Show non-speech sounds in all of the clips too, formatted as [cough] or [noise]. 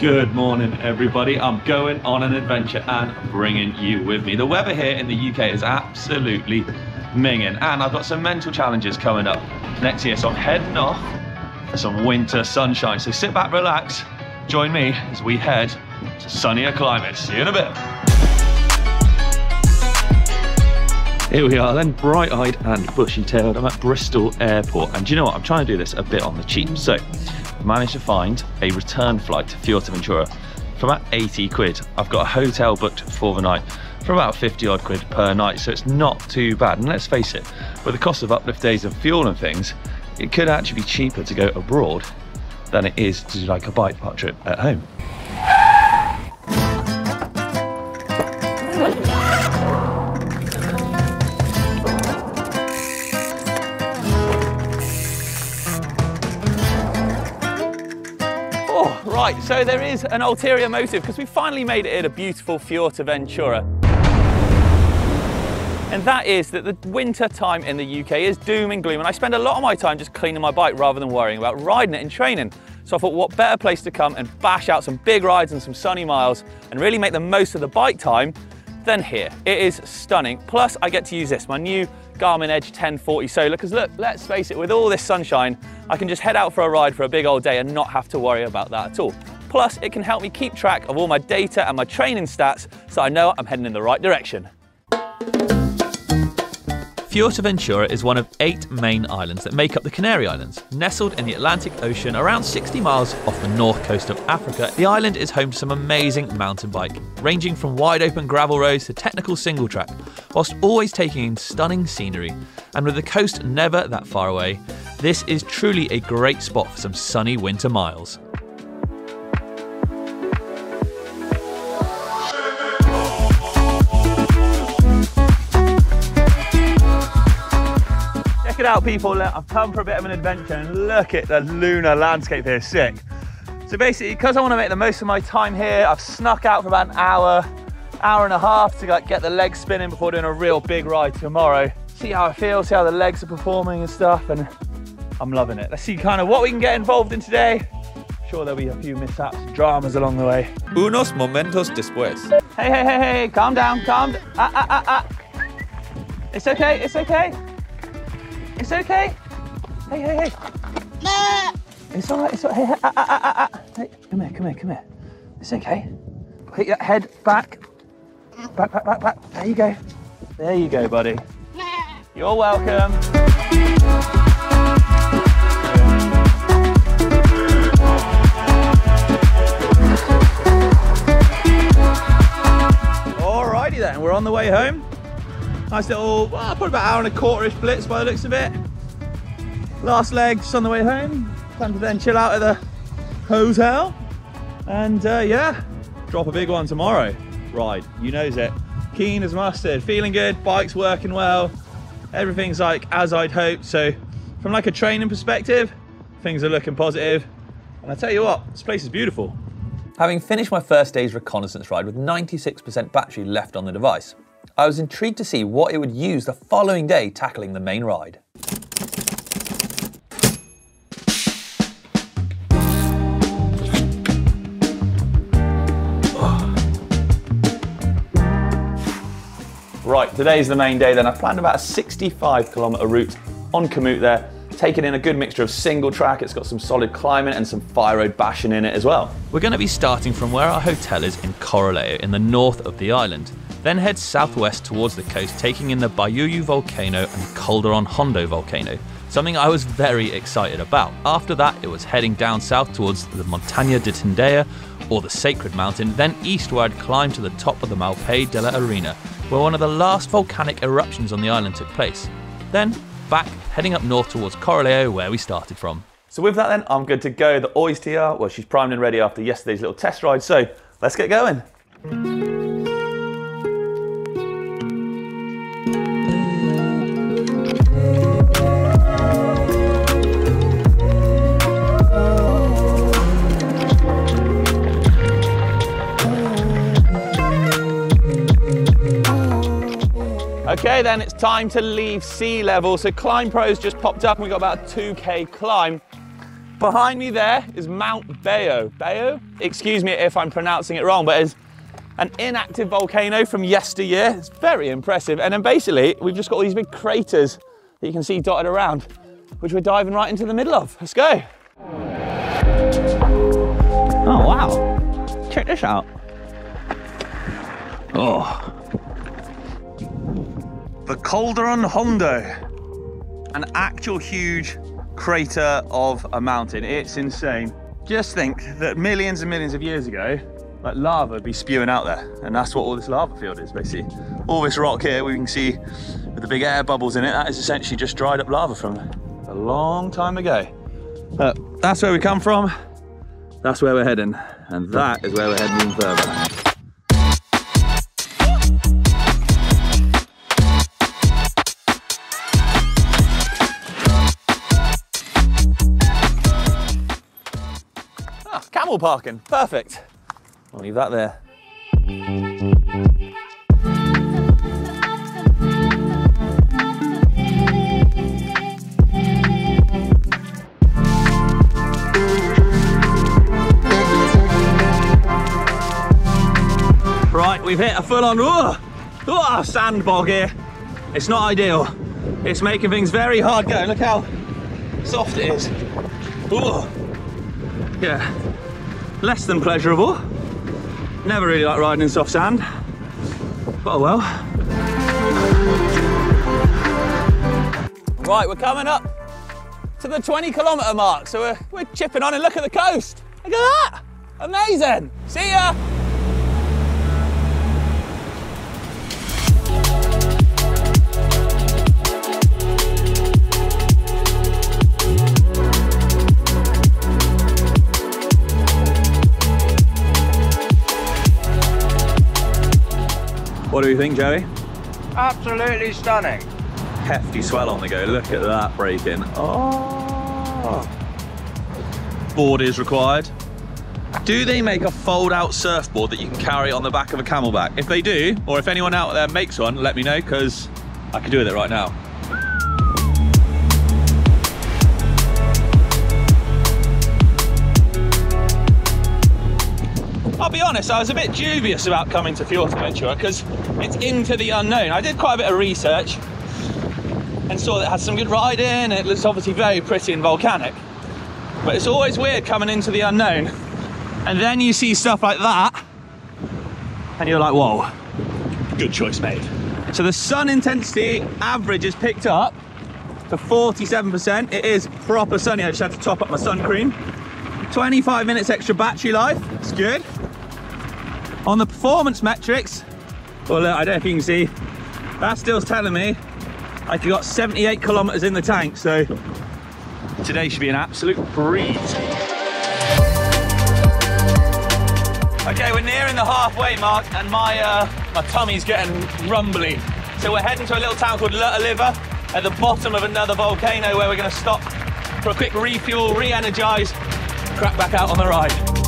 Good morning, everybody. I'm going on an adventure and bringing you with me. The weather here in the UK is absolutely minging, and I've got some mental challenges coming up next year. So I'm heading off for some winter sunshine. So sit back, relax, join me as we head to sunnier climates. See you in a bit. Here we are then, bright-eyed and bushy-tailed. I'm at Bristol Airport, and do you know what? I'm trying to do this a bit on the cheap. So managed to find a return flight to Fuerteventura for about 80 quid. I've got a hotel booked for the night for about 50 odd quid per night, so it's not too bad. And let's face it, with the cost of uplift days and fuel and things, it could actually be cheaper to go abroad than it is to do like a bike park trip at home. Right, so there is an ulterior motive because we finally made it in a beautiful Fuerteventura. And that is that the winter time in the UK is doom and gloom, and I spend a lot of my time just cleaning my bike rather than worrying about riding it in training. So I thought, what better place to come and bash out some big rides and some sunny miles and really make the most of the bike time than here. It is stunning. Plus, I get to use this, my new Garmin Edge 1040 Solar, because look, let's face it, with all this sunshine, I can just head out for a ride for a big old day and not have to worry about that at all. Plus, it can help me keep track of all my data and my training stats so I know I'm heading in the right direction. Fuerteventura is one of eight main islands that make up the Canary Islands. Nestled in the Atlantic Ocean around 60 miles off the north coast of Africa, the island is home to some amazing mountain biking, ranging from wide open gravel roads to technical single track, whilst always taking in stunning scenery. And with the coast never that far away, this is truly a great spot for some sunny winter miles. Out, people. I've come for a bit of an adventure and look at the lunar landscape here. Sick. So basically, because I want to make the most of my time here, I've snuck out for about an hour, hour and a half to like, get the legs spinning before doing a real big ride tomorrow. See how I feel, see how the legs are performing and stuff, and I'm loving it. Let's see kind of what we can get involved in today. Sure, there'll be a few mishaps, dramas along the way. Unos momentos después. Hey, hey, hey, hey, calm down, calm down. Ah, ah, ah, ah. It's okay, it's okay. It's okay. Hey, hey, hey. It's all right, it's all right. Hey, ah, ah, ah, ah. Hey, come here, come here, come here. It's okay. Put your head back. Back, back, back, back. There you go. There you go, buddy. You're welcome. Alrighty then, we're on the way home. Nice little, well, probably about an hour and a quarter-ish blitz by the looks of it. Last leg just on the way home. Time to then chill out at the hotel. And uh, yeah, drop a big one tomorrow. Ride, you knows it. Keen as mustard, feeling good, bike's working well. Everything's like as I'd hoped. So from like a training perspective, things are looking positive. And I tell you what, this place is beautiful. Having finished my first day's reconnaissance ride with 96% battery left on the device, I was intrigued to see what it would use the following day tackling the main ride. Right, today's the main day then. I've planned about a 65 kilometre route on Komoot there, taking in a good mixture of single track, it's got some solid climbing and some fire road bashing in it as well. We're going to be starting from where our hotel is in Corralejo in the north of the island, then head southwest towards the coast, taking in the Bayuyo volcano and Calderon Hondo volcano, something I was very excited about. After that, it was heading down south towards the Montaña de Tindaya, or the Sacred Mountain, then east where I'd climb to the top of the Malpaís de la Arena, where one of the last volcanic eruptions on the island took place. Then back, heading up north towards Corralejo, where we started from. So with that then, I'm good to go. The Oiz TR, well, she's primed and ready after yesterday's little test ride, so let's get going. Okay, then it's time to leave sea level. So ClimbPro's just popped up and we've got about a 2K climb. Behind me there is Mount Bayo. Bayo? Excuse me if I'm pronouncing it wrong, but it's an inactive volcano from yesteryear. It's very impressive. And then basically, we've just got all these big craters that you can see dotted around, which we're diving right into the middle of. Let's go. Oh, wow. Check this out. Oh. The Calderon Hondo. An actual huge crater of a mountain. It's insane. Just think that millions and millions of years ago, like lava would be spewing out there. And that's what all this lava field is basically. All this rock here we can see with the big air bubbles in it, that is essentially just dried up lava from a long time ago. But that's where we come from. That's where we're heading. And that is where we're heading even further. Camel parking, perfect. I'll leave that there. Right, we've hit a full-on sand bog here. It's not ideal. It's making things very hard going. Look how soft it is. Ooh. Yeah, less than pleasurable. Never really like riding in soft sand, but oh well. Right, we're coming up to the 20 kilometre mark, so we're, we're chipping on and look at the coast. Look at that, amazing. See ya. What do you think, Joey? Absolutely stunning. Hefty swell on the go. Look at that breaking. Oh. Board is required. Do they make a fold-out surfboard that you can carry on the back of a CamelBak? If they do, or if anyone out there makes one, let me know because I could do with it right now. I'll be honest, I was a bit dubious about coming to Fuerteventura because it's into the unknown. I did quite a bit of research and saw that it had some good riding. It looks obviously very pretty and volcanic. But it's always weird coming into the unknown. And then you see stuff like that and you're like, whoa, good choice made. So the sun intensity average is picked up to 47%. It is proper sunny. I just had to top up my sun cream. 25 minutes extra battery life. It's good. On the performance metrics, well, I don't know if you can see, that still's telling me I've got 78 kilometers in the tank, so today should be an absolute breeze. Okay, we're nearing the halfway mark, and my uh, my tummy's getting rumbly. So we're heading to a little town called La Oliva at the bottom of another volcano where we're going to stop for a quick refuel, re-energize, crack back out on the ride.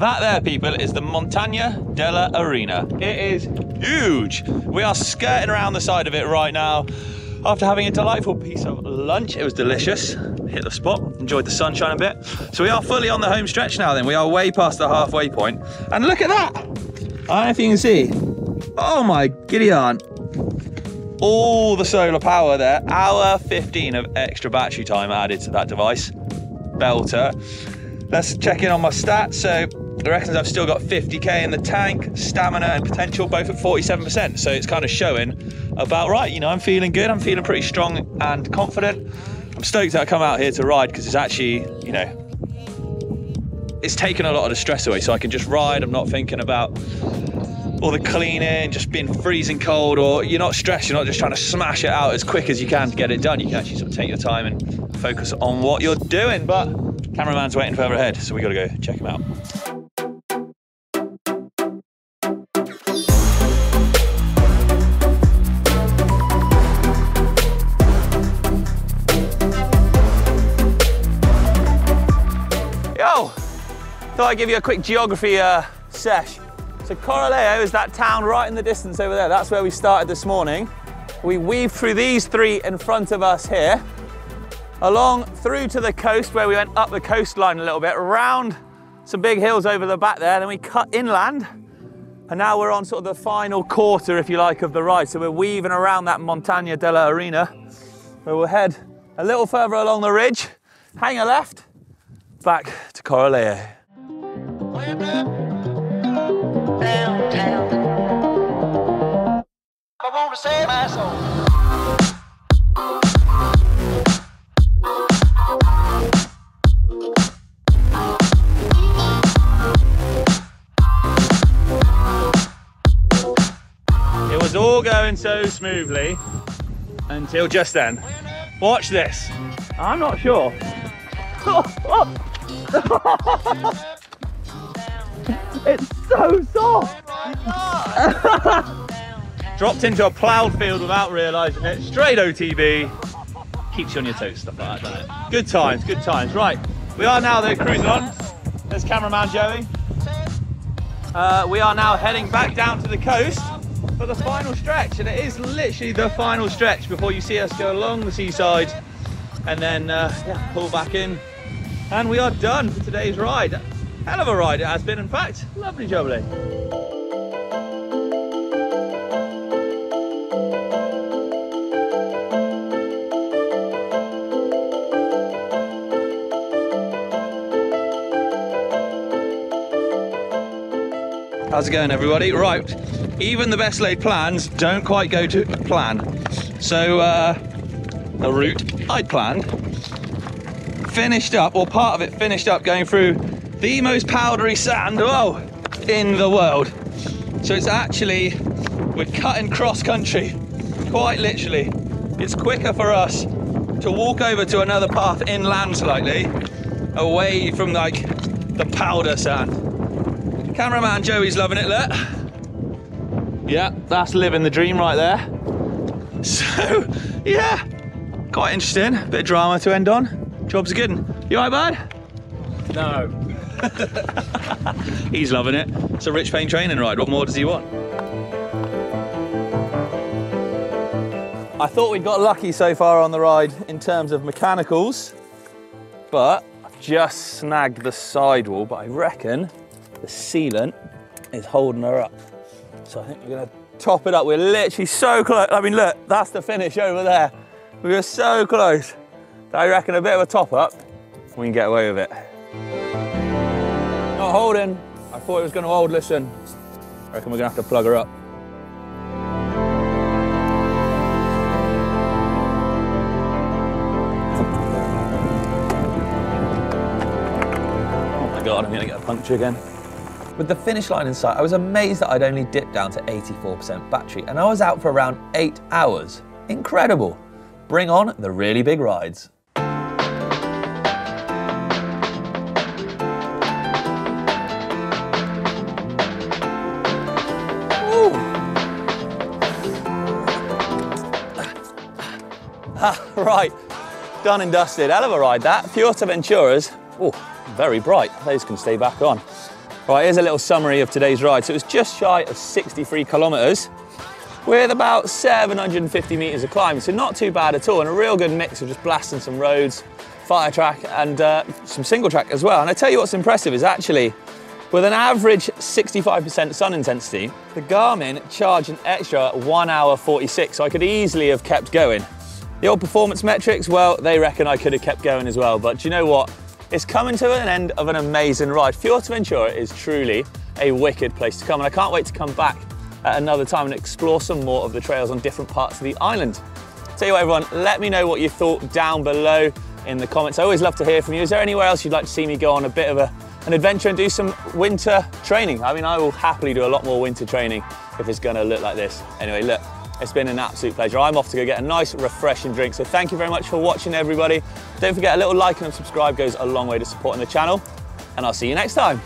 That there, people, is the Montaña de la Arena. It is huge. We are skirting around the side of it right now. After having a delightful piece of lunch, it was delicious. Hit the spot, enjoyed the sunshine a bit. So we are fully on the home stretch now then. We are way past the halfway point. And look at that. I don't know if you can see. Oh my giddy aunt. All the solar power there. Hour 15 of extra battery time added to that device. Belter. Let's check in on my stats. So I reckon I've still got 50k in the tank, stamina and potential both at 47%. So it's kind of showing about right. You know, I'm feeling good. I'm feeling pretty strong and confident. I'm stoked that I come out here to ride because it's actually, you know, it's taken a lot of the stress away. So I can just ride. I'm not thinking about all the cleaning, just being freezing cold, or you're not stressed. You're not just trying to smash it out as quick as you can to get it done. You can actually sort of take your time and focus on what you're doing. But cameraman's waiting further ahead, so we got to go check him out. Thought I'd give you a quick geography uh, sesh. So Corralejo is that town right in the distance over there. That's where we started this morning. We weave through these three in front of us here, along through to the coast where we went up the coastline a little bit, around some big hills over the back there, then we cut inland, and now we're on sort of the final quarter, if you like, of the ride. So we're weaving around that Montaña de la Arena, where we'll head a little further along the ridge, hang a left, back to Corralejo. I want to save my soul. It was all going so smoothly until just then. Watch this. I'm not sure. [laughs] [laughs] it's so soft. [laughs] Dropped into a ploughed field without realising it. Straight OTB. Keeps you on your toes, stuff like that, doesn't it? Good times, good times. Right, we are now there cruising on. There's cameraman Joey. Uh, we are now heading back down to the coast for the final stretch, and it is literally the final stretch before you see us go along the seaside and then uh, yeah, pull back in. And we are done for today's ride. Hell of a ride it has been, in fact. Lovely jubbly. How's it going, everybody? Right, even the best laid plans don't quite go to plan. So, uh, the route I'd planned finished up, or part of it finished up going through the most powdery sand, oh, in the world. So it's actually, we're cutting cross country, quite literally. It's quicker for us to walk over to another path inland slightly, away from like the powder sand. Cameraman Joey's loving it, look. Yeah, that's living the dream right there. [laughs] So, yeah, quite interesting. Bit of drama to end on. Job's a good one. You alright, bud? No. [laughs] He's loving it. It's a Rich Payne training ride. What more does he want? I thought we'd got lucky so far on the ride in terms of mechanicals, but I've just snagged the sidewall, but I reckon the sealant is holding her up. So I think we're gonna top it up. We're literally so close. I mean, look, that's the finish over there. We were so close. I reckon a bit of a top up, we can get away with it. Not holding. I thought it was gonna hold, listen. I reckon we're gonna have to plug her up. Oh my God, I'm gonna get a puncture again. With the finish line in sight, I was amazed that I'd only dipped down to 84% battery and I was out for around eight hours. Incredible. Bring on the really big rides. [laughs] right, done and dusted. Hell of a ride that. Fuerteventuras, oh, very bright. Those can stay back on. Right, here's a little summary of today's ride. So it was just shy of 63 kilometers with about 750 meters of climbing. So not too bad at all, and a real good mix of just blasting some roads, fire track, and uh, some single track as well. And I tell you what's impressive is actually, with an average 65% sun intensity, the Garmin charged an extra one hour 46, so I could easily have kept going. The old performance metrics, well, they reckon I could have kept going as well, but you know what? It's coming to an end of an amazing ride. Fuerteventura is truly a wicked place to come, and I can't wait to come back at another time and explore some more of the trails on different parts of the island. Tell you what, everyone, let me know what you thought down below in the comments. I always love to hear from you. Is there anywhere else you'd like to see me go on a bit of a, an adventure and do some winter training? I mean, I will happily do a lot more winter training if it's gonna look like this. Anyway, look, it's been an absolute pleasure. I'm off to go get a nice, refreshing drink. So thank you very much for watching, everybody. Don't forget, a little like and subscribe goes a long way to supporting the channel. And I'll see you next time.